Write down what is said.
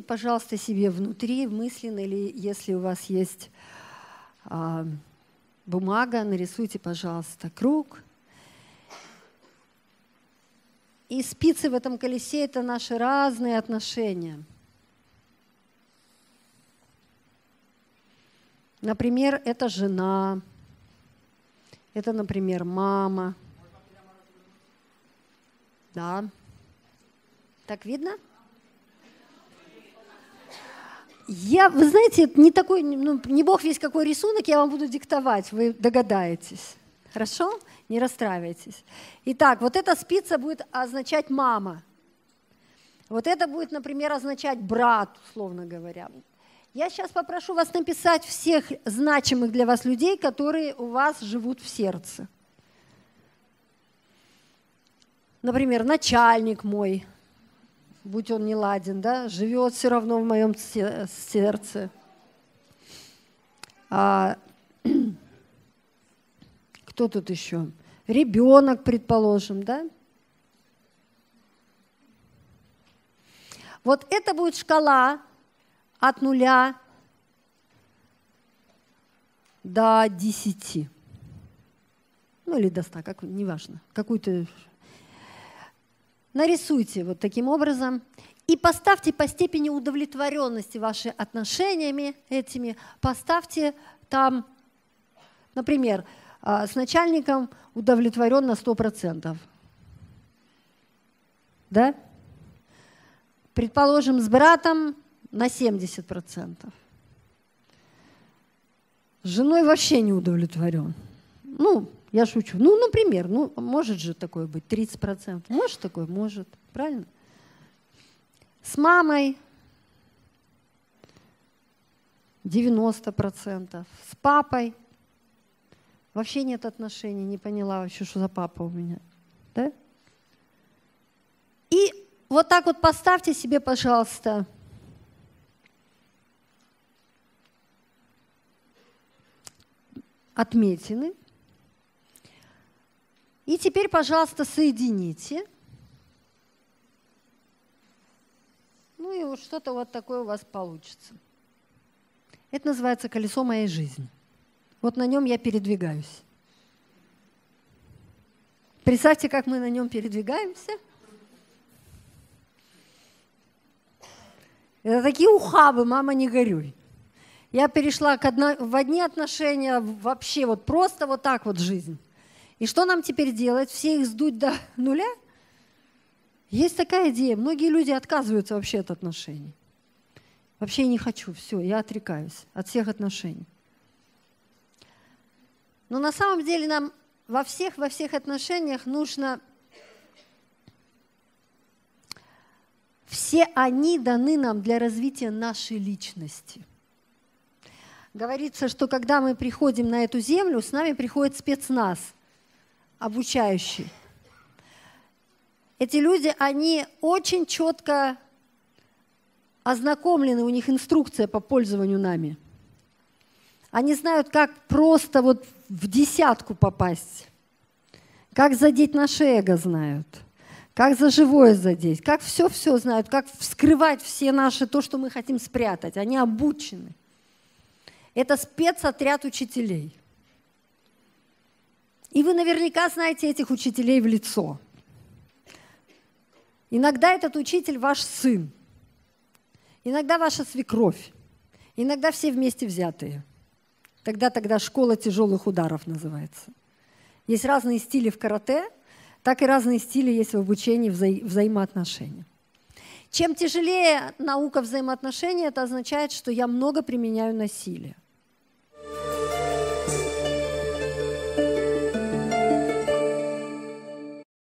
пожалуйста, себе внутри, мысленно, или если у вас есть а, бумага, нарисуйте, пожалуйста, круг. И спицы в этом колесе – это наши разные отношения. Например, это жена, это, например, мама. Да. Так видно? Я, вы знаете, не такой, ну, не бог весь какой рисунок, я вам буду диктовать, вы догадаетесь. Хорошо? Не расстраивайтесь. Итак, вот эта спица будет означать мама. Вот это будет, например, означать брат, условно говоря. Я сейчас попрошу вас написать всех значимых для вас людей, которые у вас живут в сердце. Например, начальник мой, будь он не ладен, да, живет все равно в моем сердце. А, кто тут еще? Ребенок, предположим, да? Вот это будет шкала от нуля до десяти. Ну или до ста, как, неважно. Какую-то нарисуйте вот таким образом и поставьте по степени удовлетворенности ваши отношениями этими, поставьте там, например, а, с начальником удовлетворен на 100%. Да? Предположим, с братом на 70%. С женой вообще не удовлетворен. Ну, я шучу. Ну, например, ну, может же такое быть, 30%. Может такое? Может. Правильно? С мамой 90%. С папой вообще нет отношений. Не поняла вообще, что за папа у меня. Да? И вот так вот поставьте себе, пожалуйста, отметины – и теперь, пожалуйста, соедините. Ну и вот что-то вот такое у вас получится. Это называется колесо моей жизни. Вот на нем я передвигаюсь. Представьте, как мы на нем передвигаемся. Это такие ухабы, мама, не горюй. Я перешла к одно, в одни отношения, вообще вот просто вот так вот жизнь. И что нам теперь делать? Все их сдуть до нуля? Есть такая идея. Многие люди отказываются вообще от отношений. Вообще не хочу, все, я отрекаюсь от всех отношений. Но на самом деле нам во всех, во всех отношениях нужно... Все они даны нам для развития нашей личности. Говорится, что когда мы приходим на эту землю, с нами приходит спецназ – обучающий. Эти люди, они очень четко ознакомлены, у них инструкция по пользованию нами. Они знают, как просто вот в десятку попасть, как задеть наше эго знают, как за живое задеть, как все-все знают, как вскрывать все наши, то, что мы хотим спрятать. Они обучены. Это спецотряд учителей. И вы наверняка знаете этих учителей в лицо. Иногда этот учитель ваш сын, иногда ваша свекровь, иногда все вместе взятые. Тогда тогда школа тяжелых ударов называется. Есть разные стили в карате, так и разные стили есть в обучении вза взаимоотношений. Чем тяжелее наука взаимоотношений, это означает, что я много применяю насилия.